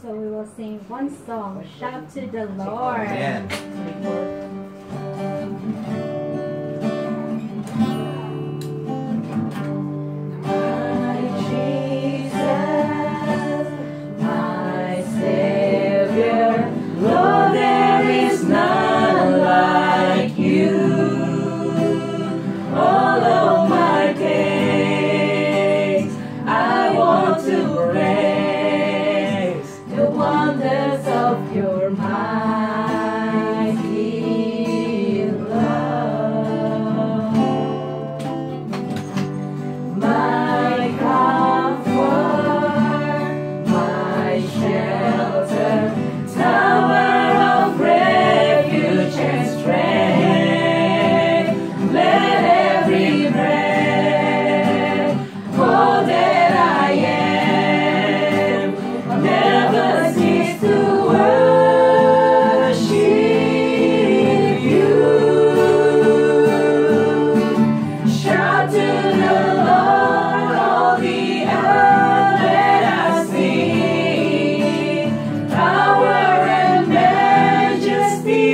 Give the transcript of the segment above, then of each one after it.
So we will sing one song, Shout to the Lord. Amen. your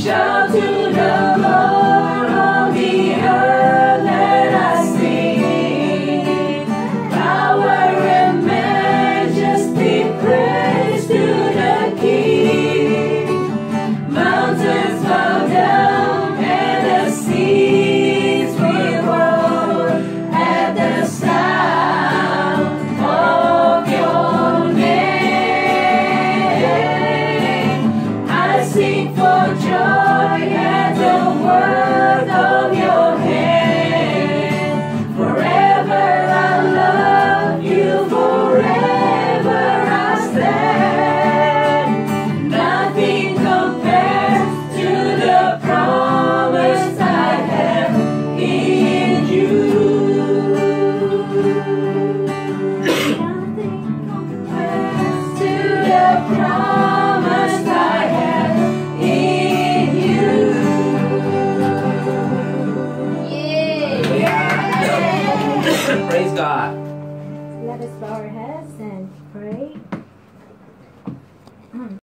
show. Praise God. Let us bow our heads and pray.